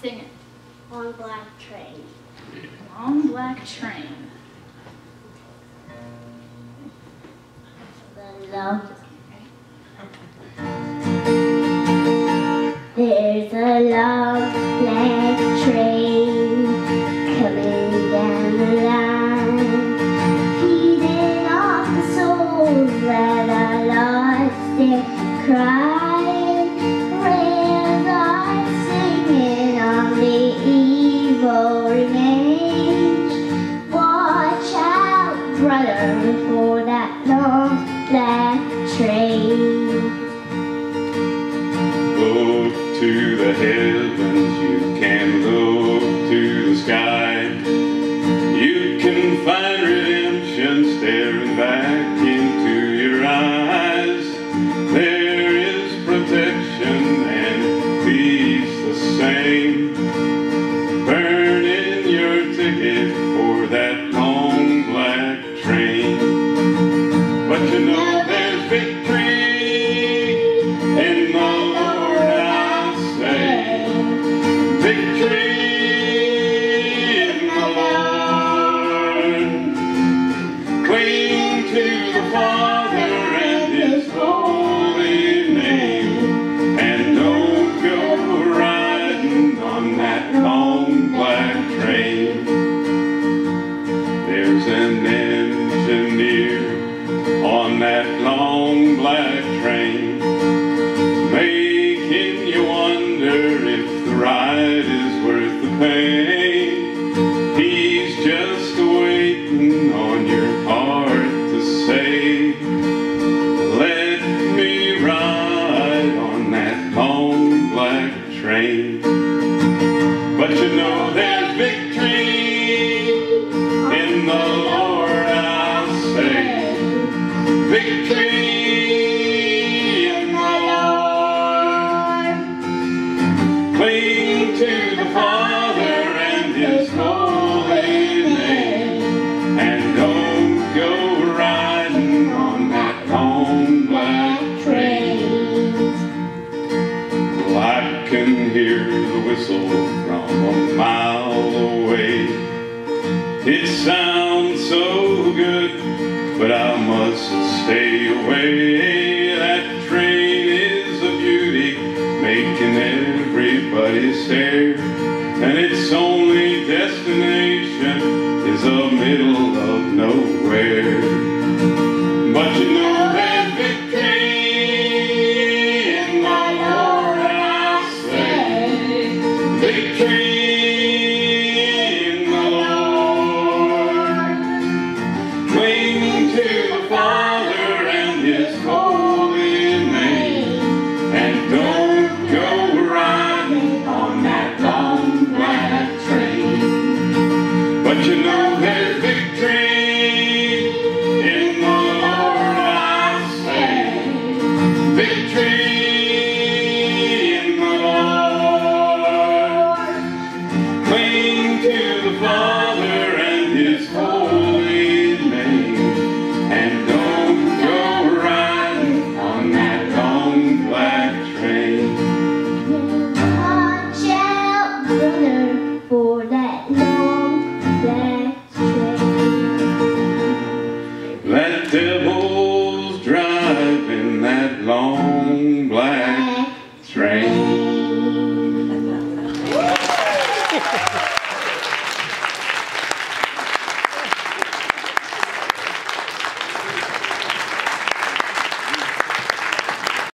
Sing it. Long black train. Long black train. The love. There's a long black train coming down the line, feeding off the souls that are lost and crying. Train. Look to the heavens, you can know there's victory in the Lord, I say. Victory in the Lord. Cling to the Father and His holy name. And don't go riding on that black train. I can hear the whistle from a mile away. It sounds so good, but I must stay away. That train is a beauty, making everybody stare. And its only destination is the middle of nowhere. But you know there's victory. Victory one.